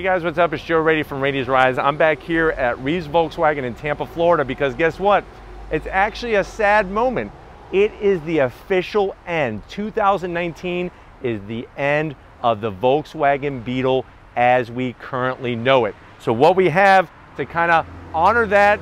Hey guys, what's up? It's Joe Raiti from Raiti's Rides. I'm back here at Reeves Volkswagen in Tampa, Florida because guess what? It's actually a sad moment. It is the official end. 2019 is the end of the Volkswagen Beetle as we currently know it. So what we have to kind of honor that,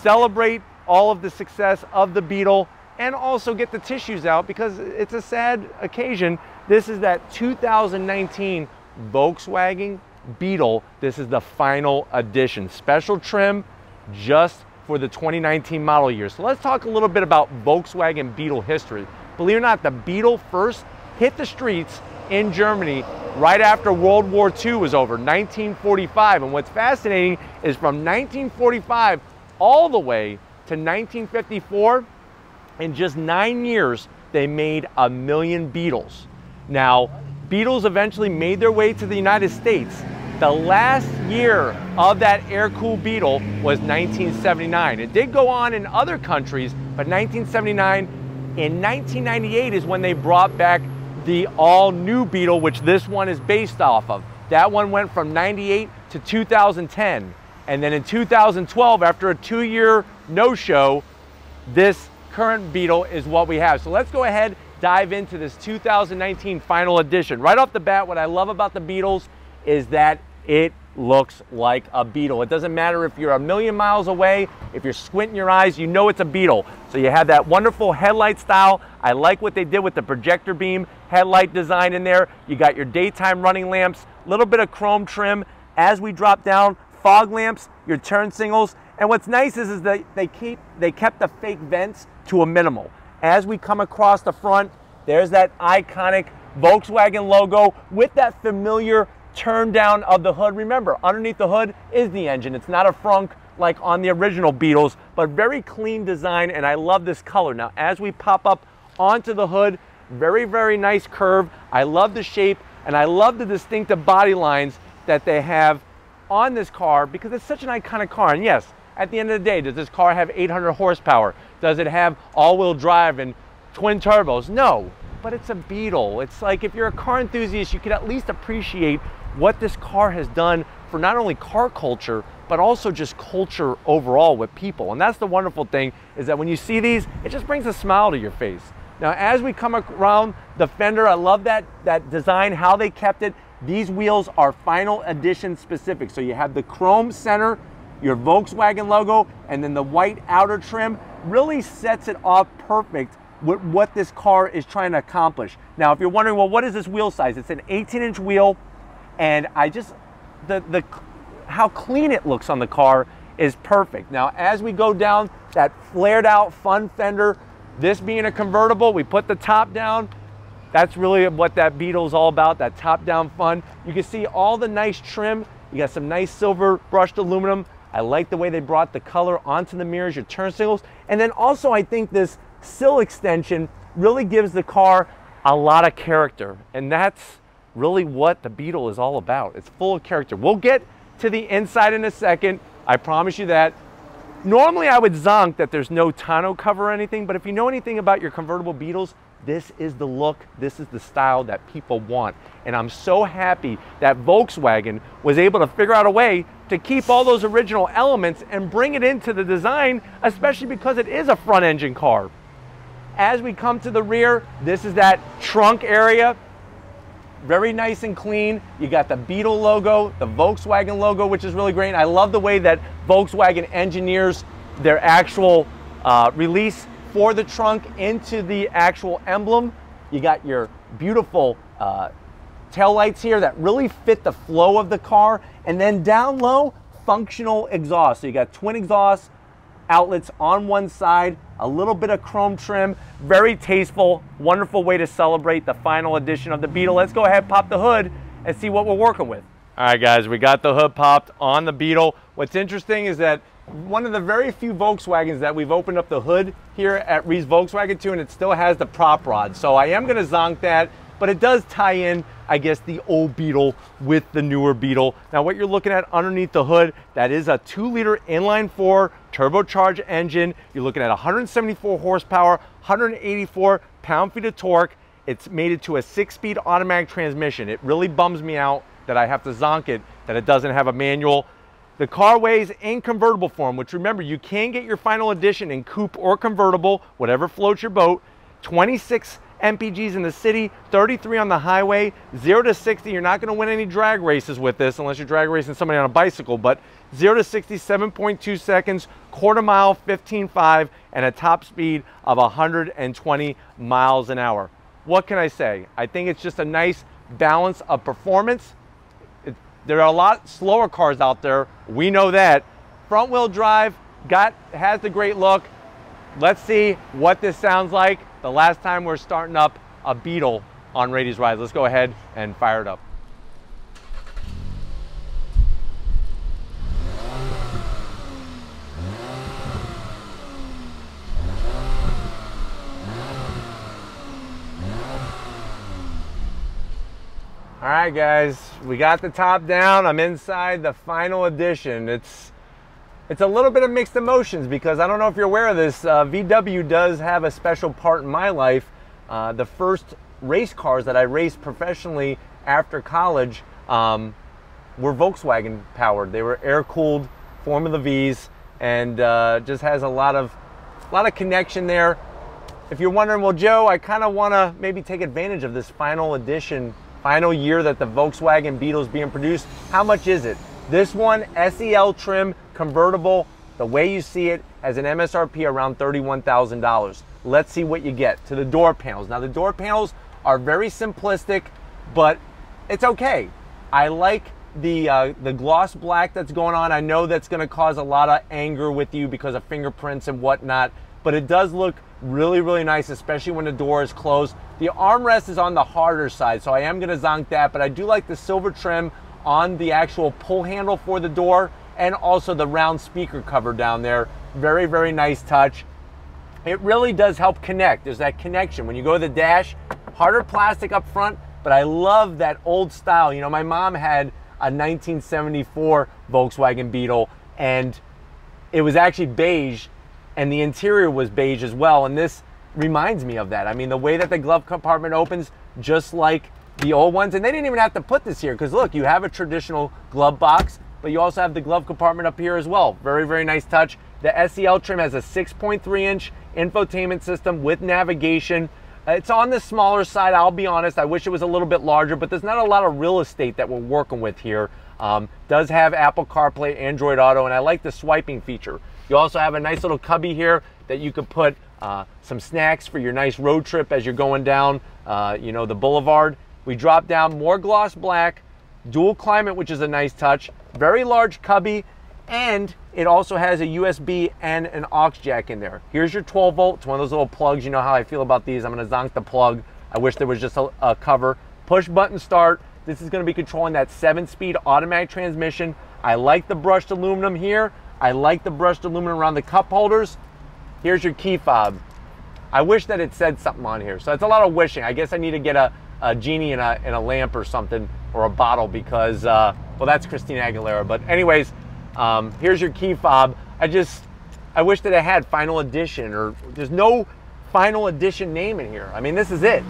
celebrate all of the success of the Beetle, and also get the tissues out because it's a sad occasion. This is that 2019 Volkswagen Beetle. This is the final edition. Special trim just for the 2019 model year. So let's talk a little bit about Volkswagen Beetle history. Believe it or not, the Beetle first hit the streets in Germany right after World War II was over, 1945. And what's fascinating is from 1945 all the way to 1954, in just nine years, they made a million Beetles. Now, Beetles eventually made their way to the United States. The last year of that air-cooled Beetle was 1979. It did go on in other countries, but 1979, in 1998 is when they brought back the all-new Beetle, which this one is based off of. That one went from 98 to 2010. And then in 2012, after a two-year no-show, this current Beetle is what we have. So let's go ahead, dive into this 2019 final edition. Right off the bat, what I love about the Beetles is that it looks like a Beetle. It doesn't matter if you're a million miles away, if you're squinting your eyes, you know it's a Beetle. So you have that wonderful headlight style. I like what they did with the projector beam headlight design in there. You got your daytime running lamps, a little bit of chrome trim. As we drop down, fog lamps, your turn signals. And what's nice is, is that they, keep, they kept the fake vents to a minimal. As we come across the front, there's that iconic Volkswagen logo with that familiar turn down of the hood. Remember, underneath the hood is the engine. It's not a frunk like on the original Beetles, but very clean design, and I love this color. Now, as we pop up onto the hood, very, very nice curve. I love the shape, and I love the distinctive body lines that they have on this car because it's such an iconic car. And yes, at the end of the day, does this car have 800 horsepower? Does it have all-wheel drive and twin turbos? No, but it's a Beetle. It's like if you're a car enthusiast, you could at least appreciate what this car has done for not only car culture, but also just culture overall with people. And that's the wonderful thing is that when you see these, it just brings a smile to your face. Now, as we come around the fender, I love that, that design, how they kept it. These wheels are final edition specific. So you have the chrome center, your Volkswagen logo, and then the white outer trim really sets it off perfect with what this car is trying to accomplish. Now, if you're wondering, well, what is this wheel size? It's an 18 inch wheel, and I just, the, the, how clean it looks on the car is perfect. Now, as we go down that flared out fun fender, this being a convertible, we put the top down. That's really what that Beetle is all about, that top down fun. You can see all the nice trim. You got some nice silver brushed aluminum. I like the way they brought the color onto the mirrors, your turn signals. And then also I think this sill extension really gives the car a lot of character. And that's really what the Beetle is all about. It's full of character. We'll get to the inside in a second. I promise you that. Normally I would zonk that there's no tonneau cover or anything, but if you know anything about your convertible Beetles, this is the look, this is the style that people want. And I'm so happy that Volkswagen was able to figure out a way to keep all those original elements and bring it into the design, especially because it is a front engine car. As we come to the rear, this is that trunk area very nice and clean. You got the Beetle logo, the Volkswagen logo, which is really great. And I love the way that Volkswagen engineers their actual uh, release for the trunk into the actual emblem. You got your beautiful uh, tail lights here that really fit the flow of the car. And then down low, functional exhaust. So you got twin exhausts, outlets on one side, a little bit of chrome trim, very tasteful, wonderful way to celebrate the final edition of the Beetle. Let's go ahead, pop the hood, and see what we're working with. All right, guys, we got the hood popped on the Beetle. What's interesting is that one of the very few Volkswagens that we've opened up the hood here at Reeves Volkswagen to, and it still has the prop rod. So I am gonna zonk that, but it does tie in, I guess, the old Beetle with the newer Beetle. Now what you're looking at underneath the hood, that is a two liter inline four turbocharged engine. You're looking at 174 horsepower, 184 pound-feet of torque. It's made it to a six-speed automatic transmission. It really bums me out that I have to zonk it that it doesn't have a manual. The car weighs in convertible form, which remember, you can get your final edition in coupe or convertible, whatever floats your boat. 26 MPGs in the city, 33 on the highway, 0 to 60. You're not going to win any drag races with this unless you're drag racing somebody on a bicycle, but 0 to 60, 7.2 seconds, quarter mile, 15.5, and a top speed of 120 miles an hour. What can I say? I think it's just a nice balance of performance. It, there are a lot slower cars out there. We know that. Front wheel drive got has the great look. Let's see what this sounds like the last time we're starting up a Beetle on Raiti's Rides. Let's go ahead and fire it up. All right, guys, we got the top down. I'm inside the final edition. It's it's a little bit of mixed emotions because I don't know if you're aware of this. Uh, VW does have a special part in my life. Uh, the first race cars that I raced professionally after college um, were Volkswagen powered. They were air cooled Formula V's, and uh, just has a lot of a lot of connection there. If you're wondering, well, Joe, I kind of want to maybe take advantage of this final edition final year that the Volkswagen Beetle is being produced. How much is it? This one, SEL trim, convertible, the way you see it, has an MSRP around $31,000. Let's see what you get to the door panels. Now the door panels are very simplistic, but it's okay. I like the uh, the gloss black that's going on. I know that's going to cause a lot of anger with you because of fingerprints and whatnot, but it does look really, really nice, especially when the door is closed. The armrest is on the harder side, so I am gonna zonk that, but I do like the silver trim on the actual pull handle for the door and also the round speaker cover down there. Very, very nice touch. It really does help connect. There's that connection. When you go to the dash, harder plastic up front, but I love that old style. You know, my mom had a 1974 Volkswagen Beetle and it was actually beige and the interior was beige as well. And this reminds me of that. I mean, the way that the glove compartment opens, just like the old ones, and they didn't even have to put this here because look, you have a traditional glove box, but you also have the glove compartment up here as well. Very, very nice touch. The SEL trim has a 6.3 inch infotainment system with navigation. It's on the smaller side, I'll be honest. I wish it was a little bit larger, but there's not a lot of real estate that we're working with here. Um, does have Apple CarPlay, Android Auto, and I like the swiping feature. You also have a nice little cubby here that you could put uh, some snacks for your nice road trip as you're going down, uh, you know, the boulevard. We drop down more gloss black, dual climate, which is a nice touch, very large cubby, and it also has a USB and an aux jack in there. Here's your 12 volt. It's one of those little plugs. You know how I feel about these. I'm gonna zonk the plug. I wish there was just a, a cover. Push button start. This is gonna be controlling that seven speed automatic transmission. I like the brushed aluminum here. I like the brushed aluminum around the cup holders. Here's your key fob. I wish that it said something on here. So it's a lot of wishing. I guess I need to get a, a genie in a, in a lamp or something or a bottle because, uh, well, that's Christina Aguilera. But anyways, um, here's your key fob. I just, I wish that it had final edition or there's no final edition name in here. I mean, this is it.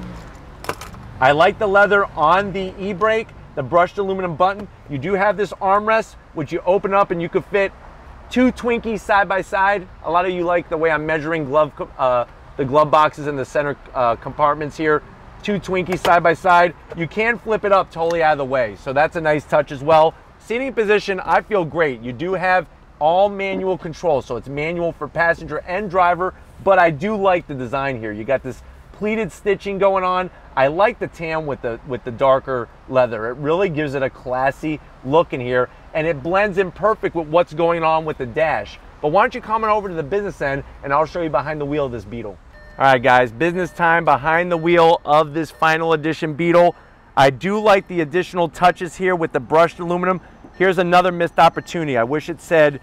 I like the leather on the e-brake, the brushed aluminum button. You do have this armrest, which you open up and you could fit two Twinkies side by side. A lot of you like the way I'm measuring glove, uh, the glove boxes in the center uh, compartments here. Two Twinkies side by side. You can flip it up totally out of the way. So that's a nice touch as well. Seating position, I feel great. You do have all manual control. So it's manual for passenger and driver, but I do like the design here. You got this pleated stitching going on. I like the tan with the with the darker leather. It really gives it a classy look in here and it blends in perfect with what's going on with the dash. But why don't you come on over to the business end and I'll show you behind the wheel of this Beetle. All right guys, business time behind the wheel of this final edition Beetle. I do like the additional touches here with the brushed aluminum. Here's another missed opportunity. I wish it said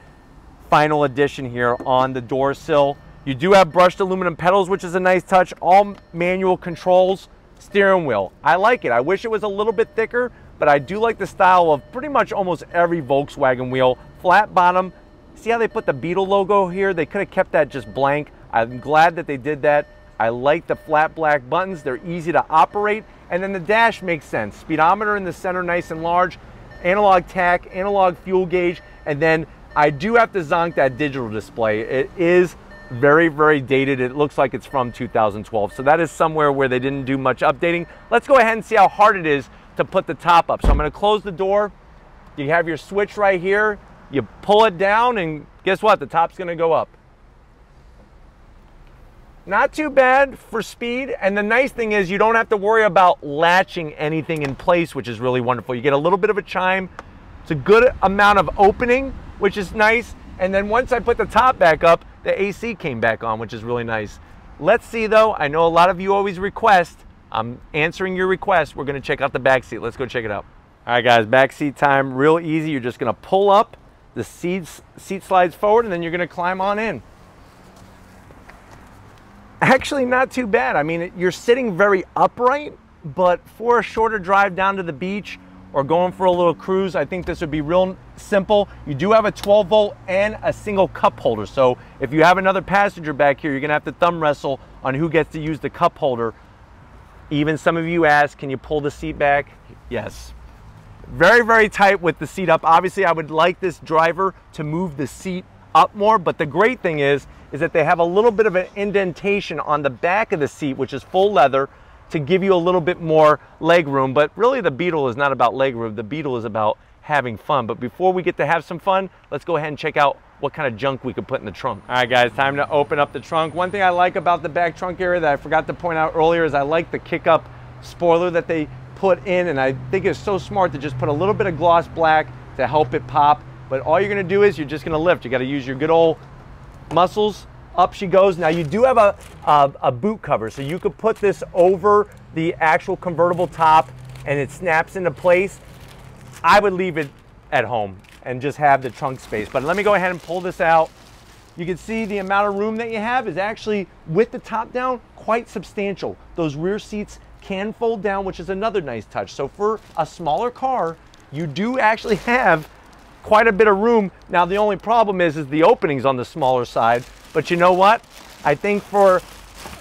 final edition here on the door sill. You do have brushed aluminum pedals, which is a nice touch. All manual controls, steering wheel. I like it. I wish it was a little bit thicker, but I do like the style of pretty much almost every Volkswagen wheel. Flat bottom. See how they put the Beetle logo here? They could have kept that just blank. I'm glad that they did that. I like the flat black buttons. They're easy to operate. And then the dash makes sense. Speedometer in the center, nice and large. analog tach, analog fuel gauge, and then I do have to zonk that digital display. It is very, very dated. It looks like it's from 2012. So that is somewhere where they didn't do much updating. Let's go ahead and see how hard it is to put the top up. So I'm gonna close the door. You have your switch right here. You pull it down and guess what? The top's gonna go up. Not too bad for speed. And the nice thing is you don't have to worry about latching anything in place, which is really wonderful. You get a little bit of a chime. It's a good amount of opening, which is nice. And then once I put the top back up, the AC came back on, which is really nice. Let's see though, I know a lot of you always request, I'm answering your request. We're gonna check out the back seat. Let's go check it out. All right guys, back seat time, real easy. You're just gonna pull up, the seats, seat slides forward and then you're gonna climb on in. Actually not too bad. I mean, you're sitting very upright, but for a shorter drive down to the beach, or going for a little cruise, I think this would be real simple. You do have a 12 volt and a single cup holder. So if you have another passenger back here, you're gonna have to thumb wrestle on who gets to use the cup holder. Even some of you ask, can you pull the seat back? Yes. Very, very tight with the seat up. Obviously, I would like this driver to move the seat up more, but the great thing is, is that they have a little bit of an indentation on the back of the seat, which is full leather, to give you a little bit more leg room. But really the Beetle is not about leg room. The Beetle is about having fun. But before we get to have some fun, let's go ahead and check out what kind of junk we could put in the trunk. All right guys, time to open up the trunk. One thing I like about the back trunk area that I forgot to point out earlier is I like the kick up spoiler that they put in and I think it's so smart to just put a little bit of gloss black to help it pop. But all you're gonna do is you're just gonna lift. You gotta use your good old muscles up she goes. Now you do have a, a, a, boot cover, so you could put this over the actual convertible top and it snaps into place. I would leave it at home and just have the trunk space. But let me go ahead and pull this out. You can see the amount of room that you have is actually, with the top down, quite substantial. Those rear seats can fold down, which is another nice touch. So for a smaller car, you do actually have quite a bit of room. Now the only problem is, is the openings on the smaller side. But you know what? I think for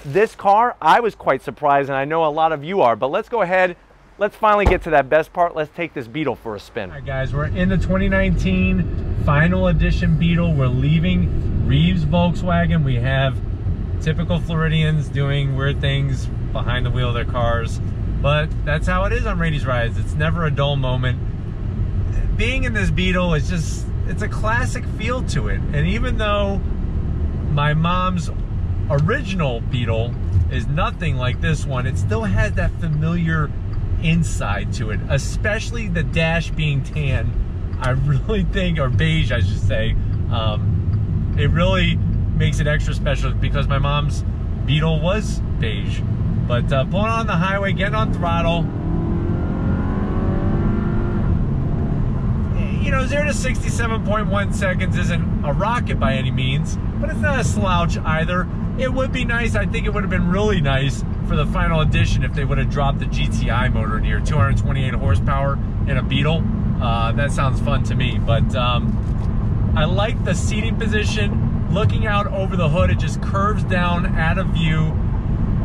this car, I was quite surprised and I know a lot of you are, but let's go ahead. Let's finally get to that best part. Let's take this Beetle for a spin. All right guys, we're in the 2019 final edition Beetle. We're leaving Reeves Volkswagen. We have typical Floridians doing weird things behind the wheel of their cars. But that's how it is on Raiti's Rides. It's never a dull moment being in this Beetle is just, it's a classic feel to it. And even though my mom's original Beetle is nothing like this one, it still has that familiar inside to it, especially the dash being tan. I really think, or beige, I should say, um, it really makes it extra special because my mom's Beetle was beige. But uh, pulling on the highway, getting on throttle, you know, 0 to 67.1 seconds isn't a rocket by any means, but it's not a slouch either. It would be nice, I think it would have been really nice for the final edition if they would have dropped the GTI motor in here, 228 horsepower in a Beetle. Uh, that sounds fun to me, but um, I like the seating position. Looking out over the hood, it just curves down out of view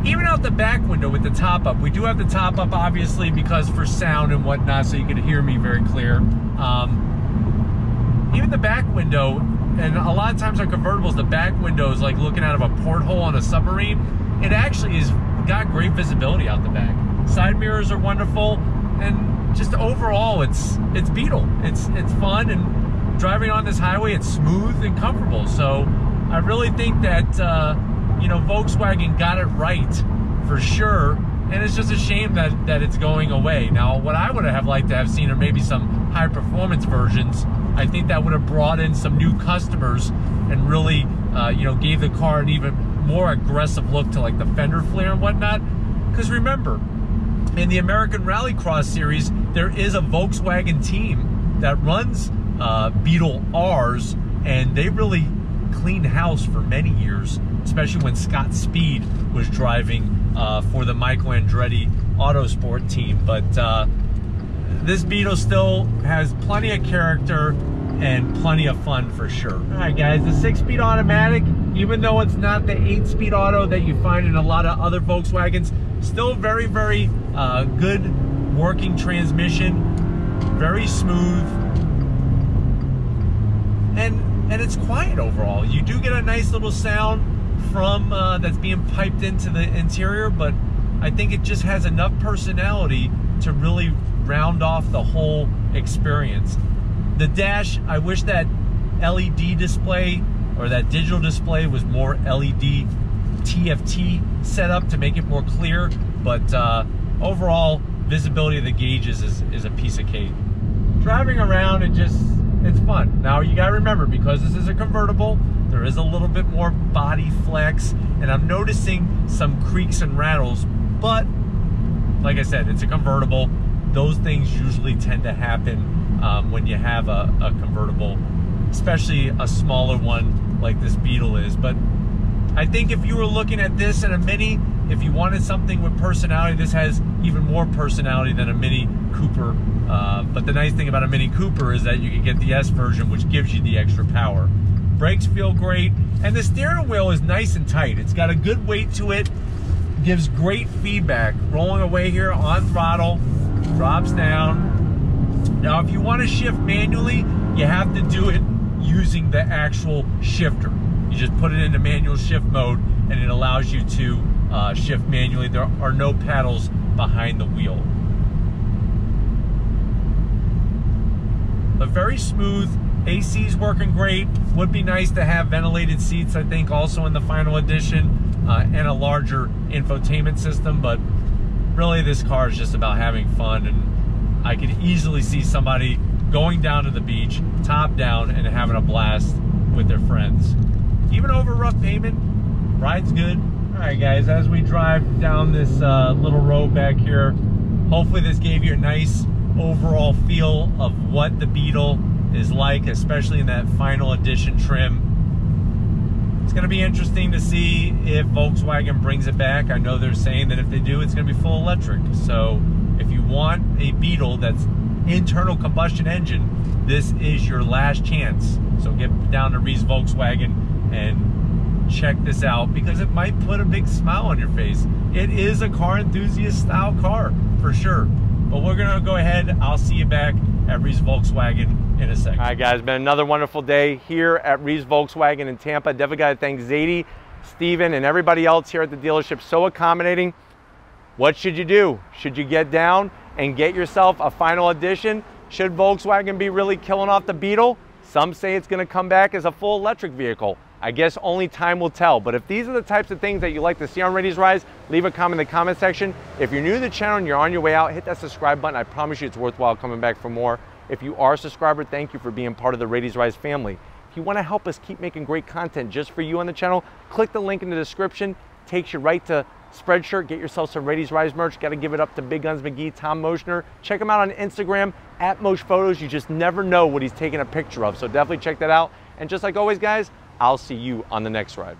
even out the back window with the top up. We do have the top up obviously because for sound and whatnot so you can hear me very clear. Um, even the back window, and a lot of times on convertibles, the back window is like looking out of a porthole on a submarine. It actually has got great visibility out the back. Side mirrors are wonderful, and just overall, it's it's Beetle. It's it's fun, and driving on this highway, it's smooth and comfortable. So I really think that uh, you know Volkswagen got it right for sure and it's just a shame that that it's going away. Now, what I would have liked to have seen are maybe some high performance versions. I think that would have brought in some new customers and really, uh, you know, gave the car an even more aggressive look to like the fender flare and whatnot. Because remember, in the American Rallycross series, there is a Volkswagen team that runs uh, Beetle R's, and they really cleaned house for many years, especially when Scott Speed was driving uh, for the Michael Andretti Autosport team. But uh, this Beetle still has plenty of character and plenty of fun for sure. All right, guys, the six-speed automatic, even though it's not the eight-speed auto that you find in a lot of other Volkswagens, still very, very uh, good working transmission. very smooth, and and it's quiet overall. You do get a nice little sound from uh, that's being piped into the interior, but I think it just has enough personality to really round off the whole experience. The dash, I wish that LED display or that digital display was more LED TFT setup to make it more clear, but uh, overall visibility of the gauges is, is a piece of cake. Driving around, it just, it's fun. Now you gotta remember, because this is a convertible, there is a little bit more body flex, and I'm noticing some creaks and rattles, but like I said, it's a convertible. Those things usually tend to happen um, when you have a, a convertible, especially a smaller one like this Beetle is. But I think if you were looking at this in a Mini, if you wanted something with personality, this has even more personality than a Mini Cooper. Uh, but the nice thing about a Mini Cooper is that you can get the S version, which gives you the extra power. Brakes feel great, and the steering wheel is nice and tight. It's got a good weight to it, gives great feedback. Rolling away here on throttle, drops down. Now, if you want to shift manually, you have to do it using the actual shifter. You just put it into manual shift mode and it allows you to uh, shift manually. There are no paddles behind the wheel. A very smooth. AC's working great. Would be nice to have ventilated seats, I think, also in the final edition, uh, and a larger infotainment system. But really, this car is just about having fun. And I could easily see somebody going down to the beach, top down, and having a blast with their friends. Even over rough pavement, ride's good. All right, guys, as we drive down this uh, little road back here, hopefully this gave you a nice overall feel of what the Beetle is like, especially in that final edition trim. It's going to be interesting to see if Volkswagen brings it back. I know they're saying that if they do, it's going to be full electric. So if you want a Beetle that's internal combustion engine, this is your last chance. So get down to Reeves Volkswagen and check this out because it might put a big smile on your face. It is a car enthusiast style car for sure. But we're gonna go ahead. I'll see you back at Reeves Volkswagen in a second. All right, guys, been another wonderful day here at Reeves Volkswagen in Tampa. Definitely got to thank Zadie, Steven, and everybody else here at the dealership. So accommodating. What should you do? Should you get down and get yourself a final edition? Should Volkswagen be really killing off the Beetle? Some say it's going to come back as a full electric vehicle. I guess only time will tell. But if these are the types of things that you like to see on Raiti's Rides, leave a comment in the comment section. If you're new to the channel and you're on your way out, hit that subscribe button. I promise you it's worthwhile coming back for more. If you are a subscriber, thank you for being part of the Raiti's Rides family. If you want to help us keep making great content just for you on the channel, click the link in the description. Takes you right to Spreadshirt. Get yourself some Raiti's Rides merch. Got to give it up to Big Guns McGee, Tom Moschner. Check him out on Instagram at Mosh Photos. You just never know what he's taking a picture of. So definitely check that out. And just like always, guys, I'll see you on the next ride.